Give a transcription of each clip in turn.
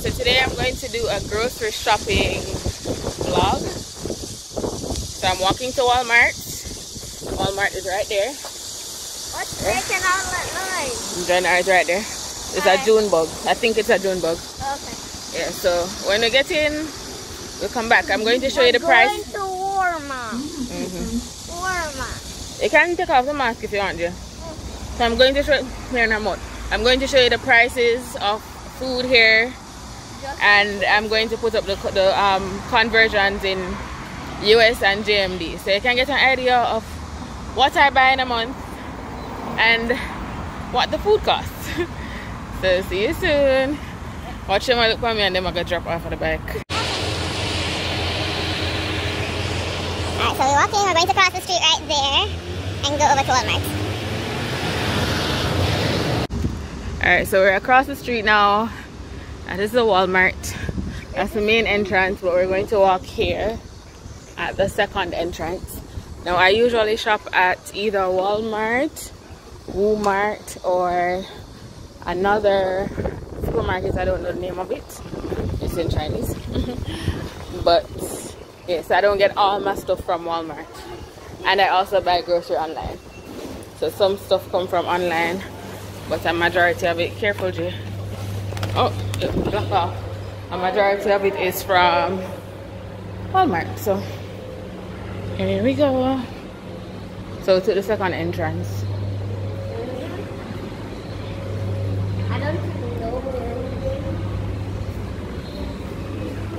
so today I'm going to do a grocery shopping vlog. So I'm walking to Walmart. Walmart is right there. What's yeah. making all that noise? Is right there. It's a June bug. I think it's a June bug. Okay. Yeah, so when we get in, we'll come back. I'm going to show We're you the price. going to Walmart. Mm -hmm. Walmart. You can take off the mask if you want, yeah. So I'm going to show here in a. I'm going to show you the prices of food here and I'm going to put up the, the um, conversions in US and JMD so you can get an idea of what I buy in a month and what the food costs. So see you soon. Watch them look for me and then I'm gonna drop off of the bike. Alright, so we're walking, we're going to cross the street right there and go over to Walmart. Alright, so we're across the street now Uh, that is the Walmart. That's the main entrance, but we're going to walk here at the second entrance. Now, I usually shop at either Walmart, Walmart, or another supermarket. I don't know the name of it. It's in Chinese. but yes, I don't get all my stuff from Walmart. And I also buy grocery online. So some stuff come from online, but a majority of it, careful Jay. Oh, off. A majority of it is from Walmart. So here we go. So to the second entrance.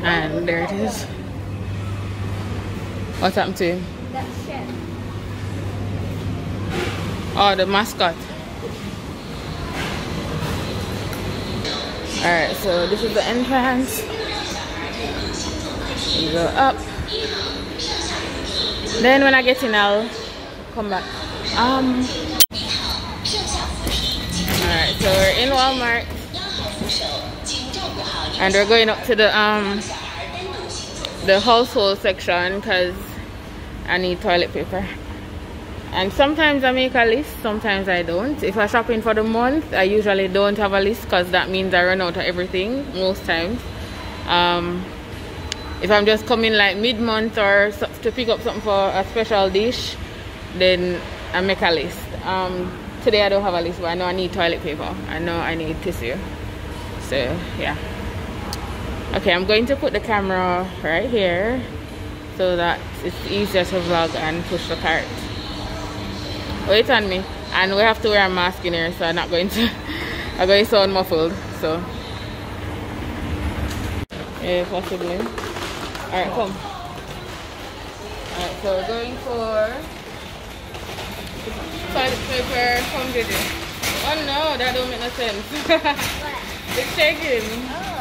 And there it is. What's happened to him? Oh, the mascot. All right so this is the entrance. You go up. Then when i get in i'll come back. Um. All right so we're in walmart. And we're going up to the um the household section because i need toilet paper and sometimes I make a list sometimes I don't. If I'm shopping for the month I usually don't have a list because that means I run out of everything most times. Um, if I'm just coming like mid-month or to pick up something for a special dish then I make a list. Um, today I don't have a list but I know I need toilet paper. I know I need tissue. So yeah. Okay I'm going to put the camera right here so that it's easier to vlog and push the cart Oh, wait on me. And we have to wear a mask in here so I'm not going to I'm going to sound muffled so. Yeah possibly. Alright come. Alright so we're going for toilet paper. Come Gigi oh no that don't make no sense. It's shaking. Oh.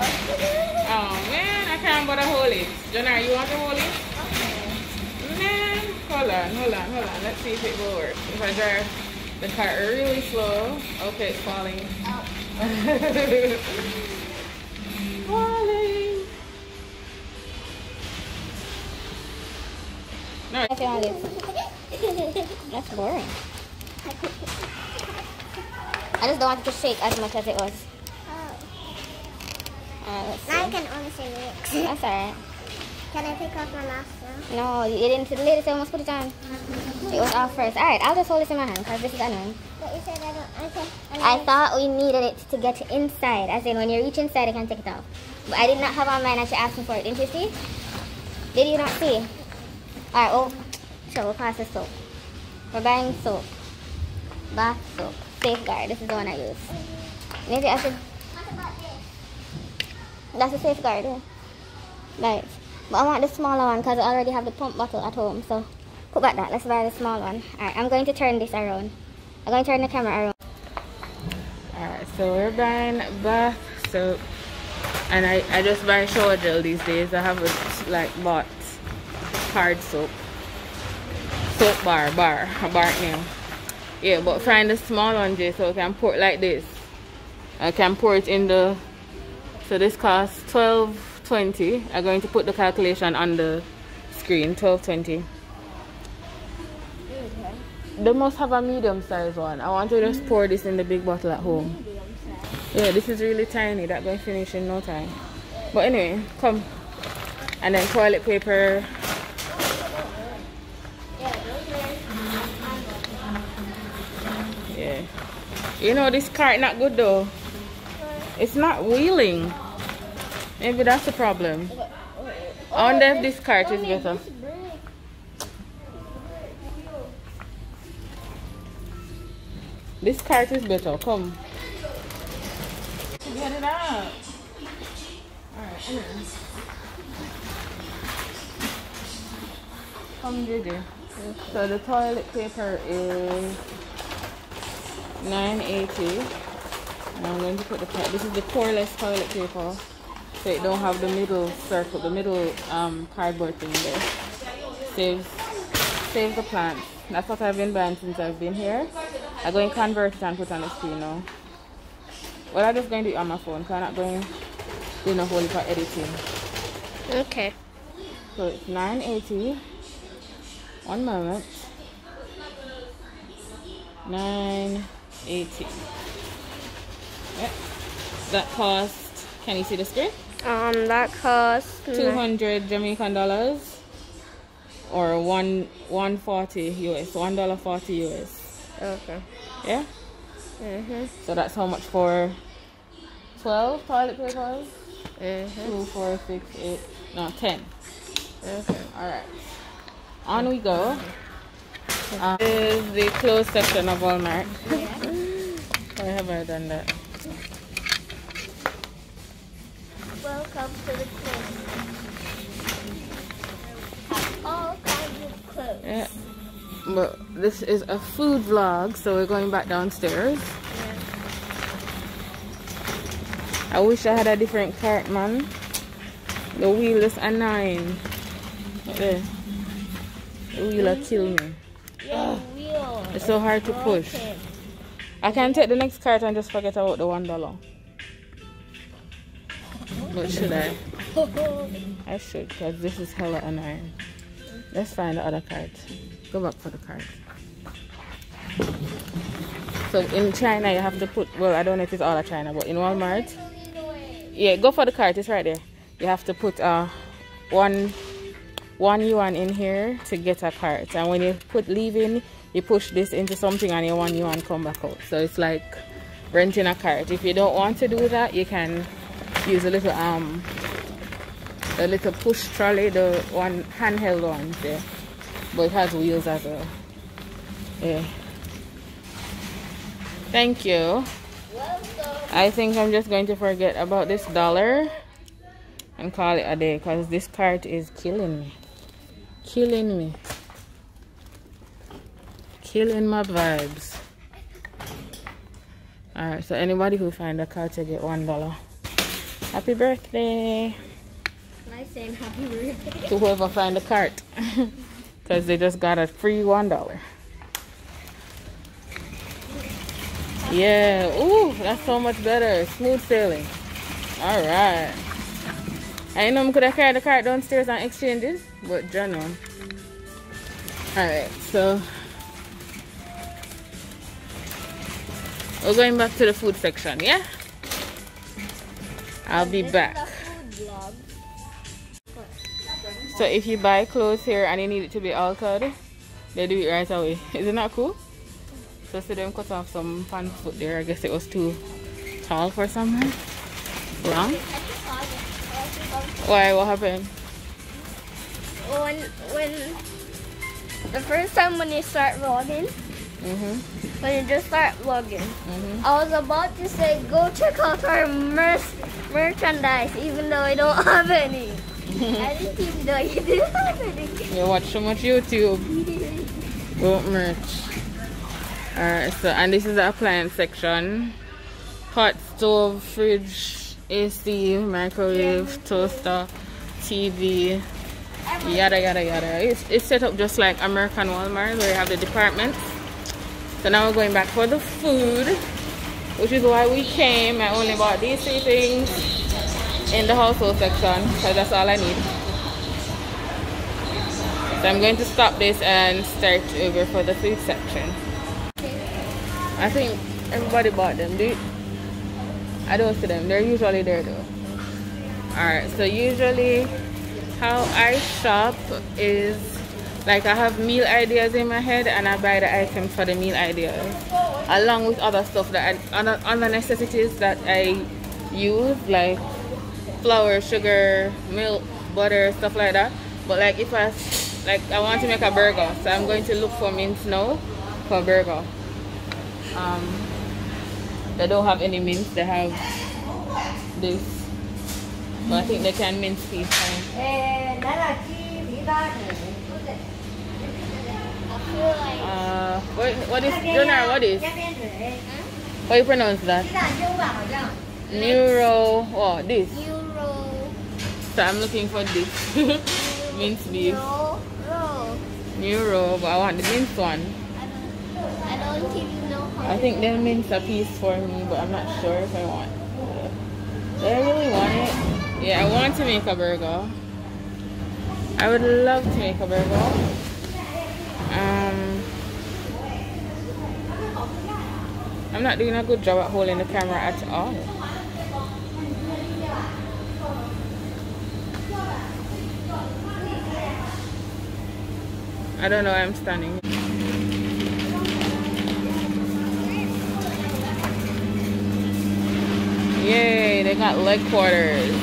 oh man I can't bother hold it Jonah you want to hold it Hold on, hold on, hold on. Let's see if it will work. If I drive the car really slow. Okay, it's falling. Oh. falling. No. That's boring. I just don't want it to shake as much as it was. Oh. Uh, now I can only see mix. That's alright. Can I take off my mask now? No, you didn't. The lady said almost put it on. It was off first. All right, I'll just hold this in my hand because this is annoying. But you said I don't. Okay. I thought we needed it to get inside. I said when you reach inside, I can take it off. But I did not have on mine and she asked me for it. Didn't you see? Did you not see? All right. Oh, sure. We'll pass the soap. We're buying soap. Bath soap. Safeguard. This is the one I use. Maybe I should. What about this? That's a safeguard. Yeah. Right. But I want the smaller one because I already have the pump bottle at home. So put back that. Let's buy the small one. Alright, I'm going to turn this around. I'm going to turn the camera around. Alright, so we're buying bath soap. And I, I just buy shower gel these days. I haven't like bought hard soap. Soap bar, bar, bar now. Yeah, but find the small one, Jay, so I can pour it like this. I can pour it in the, so this costs 12 20 i'm going to put the calculation on the screen 1220 they must have a medium size one i want to just pour this in the big bottle at home Yeah, this is really tiny. That going to finish in no time. But anyway, come. And then toilet paper. Yeah. You know this cart not good though. It's not wheeling. Maybe that's the problem. I wonder if this cart is better. This cart is better. Come. Get it out. Alright, Come, JJ. So the toilet paper is 980 and I'm going to put the this is the coreless toilet paper so it don't have the middle circle the middle um, cardboard thing there. Saves saves the plants. That's what I've been buying since I've been here. I'm going to convert it and put on the screen now. Well I'm just going to do it on my phone because I'm not going to do no whole for editing. Okay. So it's 980 one moment. 980. yep. that cost can you see the screen um that cost 200 jamaican dollars or one 140 us one dollar 40 us okay yeah mm-hmm. so that's how much for 12 toilet papers mm-hmm. two four six eight no 10 okay all right on we go um, this is the clothes section of Walmart. Yeah. Why have I done that? Welcome to the clothes. All kinds of clothes. Yeah. But this is a food vlog, so we're going back downstairs. Yeah. I wish I had a different cart, man. The wheel is annoying. Look there. The wheel will kill me. Yeah, It's so hard to push. I can take the next cart and just forget about the one dollar. But should I? I should because this is hella annoying. Let's find the other cart. Go back for the cart. So in China you have to put well I don't know if it's all of China but in Walmart yeah go for the cart it's right there you have to put uh one one yuan in here to get a cart and when you put leave in you push this into something and you one yuan come back out so it's like renting a cart if you don't want to do that you can use a little um a little push trolley the one handheld one there but it has wheels as well. Yeah. Thank you. I think I'm just going to forget about this dollar and call it a day because this cart is killing me. Killing me. Killing my vibes. All right so anybody who find a card to get one dollar happy birthday. Nice saying happy birthday. To whoever find the cart because they just got a free one dollar. Yeah Ooh, that's so much better. Smooth sailing. All right I know I could have carried the cart downstairs and exchange it, but John on. Alright, so we're going back to the food section, yeah? I'll be back. So if you buy clothes here and you need it to be altered, they do it right away. Isn't that cool? So see them cut off some pants foot there. I guess it was too tall for someone. Wrong? Why? What happened? When when the first time when you start vlogging, mm -hmm. When you just start vlogging, mm -hmm. I was about to say go check out our mer merchandise, even though I don't have any. I didn't even know you didn't have any. You watch so much YouTube. Don't merch. Alright, so and this is the appliance section. Hot stove, fridge, AC, microwave, toaster, TV, yada yada yada. It's, it's set up just like American Walmart where you have the departments. So now we're going back for the food, which is why we came. I only bought these three things in the household section because that's all I need. So I'm going to stop this and start over for the food section. I think everybody bought them, dude. I don't see them. They're usually there though. Alright, so usually how I shop is like I have meal ideas in my head and I buy the items for the meal ideas along with other stuff that I, other, other necessities that I use like flour, sugar, milk, butter, stuff like that. But like if I like I want to make a burger, so I'm going to look for mince now for burger. Um, they don't have any mince, they have this. But I think they can mince these fine. Uh, what, what is, Jonar, what is? How you pronounce that? Neuro, oh, this. Neuro. So I'm looking for this. mince beef. Neuro, but I want the mince one. I don't think you know how I think they'll mince a piece for me, but I'm not sure if I want. Do I really want it? Yeah, I want to make a burger. I would love to make a burger. Um, I'm not doing a good job at holding the camera at all. I don't know I'm standing. Yay, they got leg quarters.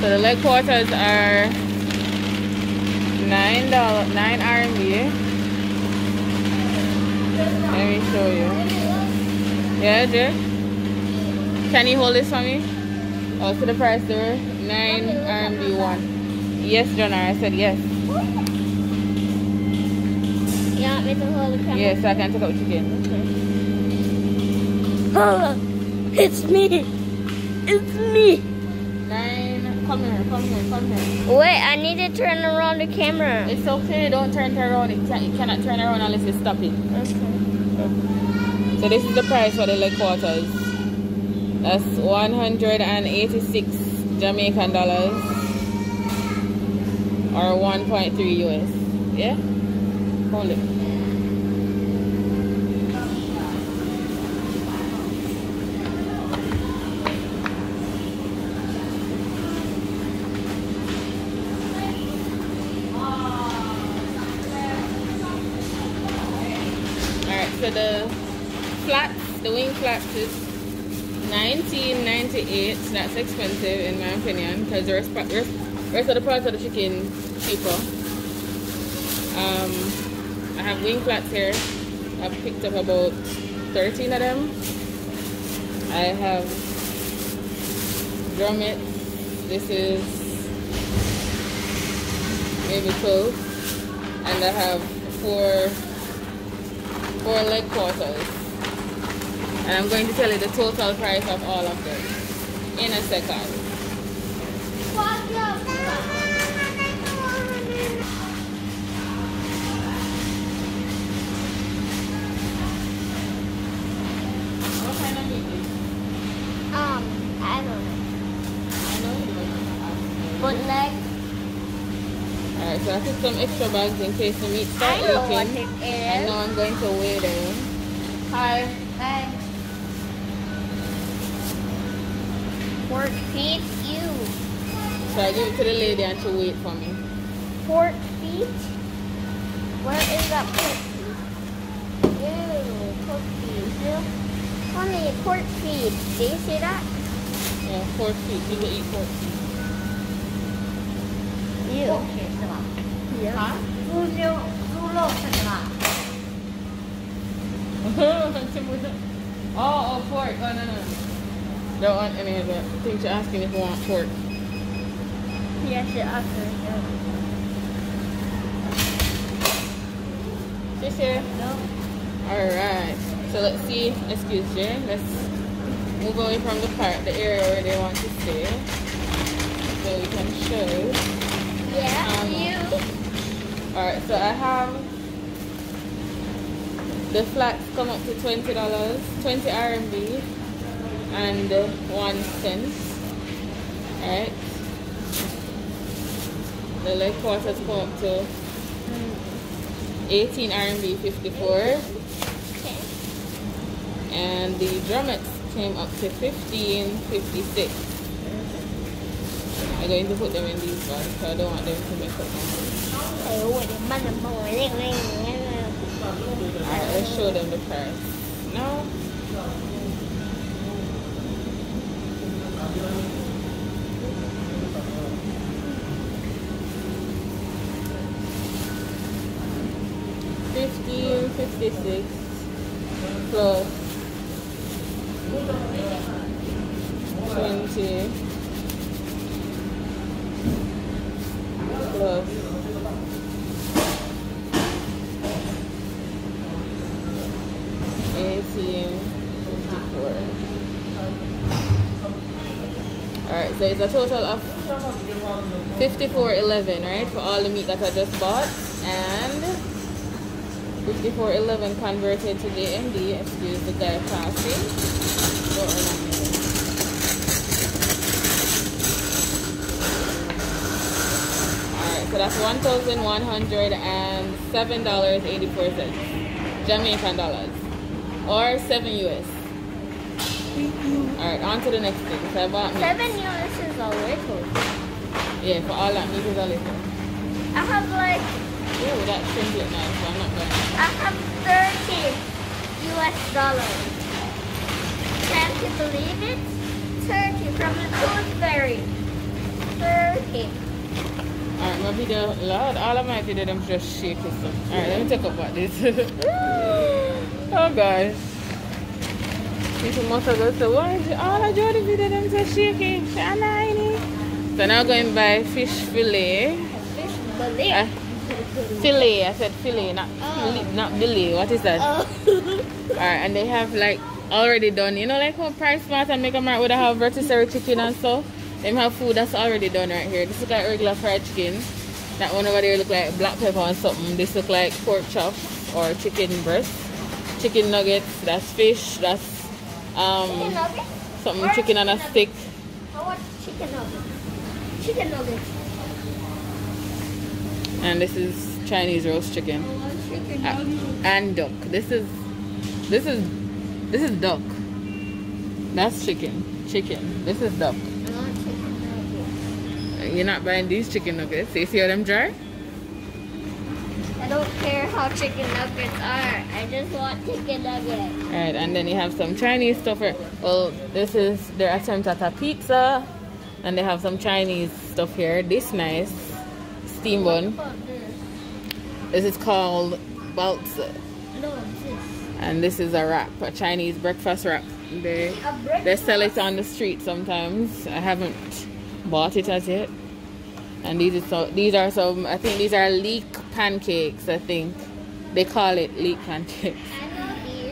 So the leg quarters are nine dollar nine RMB. Let me show you. Yeah, Jay? Can you hold this for me? Oh, so the price there? 9 RMB 1. Yes, Jonah, I said yes. You want me to hold the camera? Yes, I can take out chicken. Oh, it's me. It's me. Nine. Come here, come here, come here. Wait, I need to turn around the camera. It's okay, don't turn it around. It, can, it cannot turn around unless you stop it. Okay. So this is the price for the leg quarters. That's 186 Jamaican dollars or 1.3 US. Yeah? Hold it. Alright, so the flats, the wing flats is 19.98. That's expensive in my opinion because the rest, rest, rest of the parts of the chicken cheaper. Um, I have wing flats here. I've picked up about 13 of them. I have drumettes. This is maybe 12. And I have four four leg quarters. And I'm going to tell you the total price of all of them in a second. What kind of meat is it? Um, I don't know. I know you don't know. But leg, Alright, so I took some extra bags in case the meat I start know what leaking. And now I'm going to weigh them. Hi. Leg. Pork feet, you. So I give it to the lady and she wait for me. Pork feet? Where is that pork feet? Ew, pork feet. Ew. Mommy, pork feet. Do you see that? Yeah, pork feet. People eat pork feet. Ew. 是吧？Yeah. 啊？猪肉猪肉是什么？ oh, oh, pork. Oh, no, no. Don't want any of that. I think she's asking if we want pork. Yes, it also She's here. No. Alright. So let's see. Excuse me. Let's move away from the part, the area where they want to stay. So we can show. Yeah, Um, you. Alright, so I have the flats come up to twenty dollars, twenty RMB and one cent. Alright. The leg quarters come up to eighteen RMB fifty four. And the drumettes came up to 15.56. I'm going to put them in these bags because I don't want them to mess up my Alright, let's show them the price. No. Fifteen fifty six plus twenty plus eighteen fifty four. Alright, so it's a total of fifty four eleven, right? For all the meat that I just bought and 5411 converted to the MD, excuse the guy passing. Alright, so that's $1,107.84 Jamaican dollars. Or 7 US. Alright, on to the next thing. So I bought 7 US is a little. Yeah, for all that meat is a little. I have like Oh, that shrimp look nice, so I'm not going I have 30 US dollars. Can you believe it? 30 from the Toothberry. 30. Alright, my video, Lord, all of my video them just stuff. Alright, let me take talk about this. oh gosh. People must have go, so why is all of Jodi video them so shaky? So now going buy fish fillet. Fish fillet? Uh, Filet, I said filet, not oh. not Billy. What is that? Oh. Alright, and they have like already done, you know, like how PriceSmart and Mega Mart would have rotisserie chicken and stuff. They have food that's already done right here. This is like regular fried chicken. That one over there look like black pepper and something. This look like pork chop or chicken breast. Chicken nuggets, that's fish, that's um chicken something or chicken on a stick. How chicken nuggets? Chicken nuggets. And this is Chinese roast chicken. Uh, and duck. This is this is this is duck. That's chicken. Chicken. This is duck. You're not buying these chicken nuggets. You see how them dry? I don't care how chicken nuggets are. I just want chicken nuggets. Alright, and then you have some Chinese stuff. Here. Well, this is their attempt at a pizza. And they have some Chinese stuff here. This nice steam bun. This is called baozi. And this is a wrap, a Chinese breakfast wrap. They they sell it on the street sometimes. I haven't bought it as yet. And these are so these are some I think these are leek pancakes, I think. They call it leek pancakes.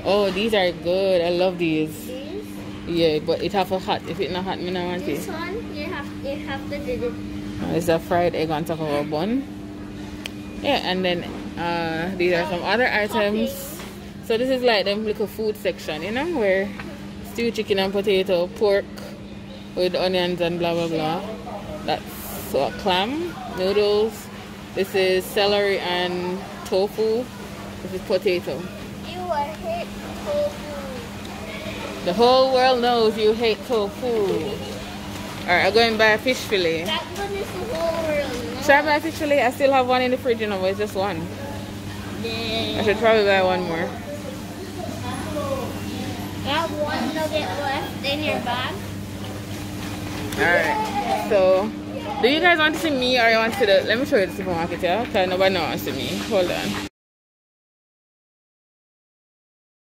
Oh, these are good. I love these. these? Yeah, but it have a hot. If it not hot, me not want this it. This one, you have, you have to do it. Oh, it's a fried egg on top of a bun yeah and then uh, these are some other items so this is like them little food section you know where stew chicken and potato pork with onions and blah blah blah that's so clam noodles this is celery and tofu this is potato you hate tofu the whole world knows you hate tofu Alright, I'm going to buy a fish fillet. That one is the whole world. Should I buy a fish fillet? I still have one in the fridge, you know, it's just one. Yeah. I should probably buy one more. I have one nugget left in your bag. Alright, so do you guys want to see me or you want to see the, let me show you the supermarket, yeah? Because nobody wants to see me. Hold on.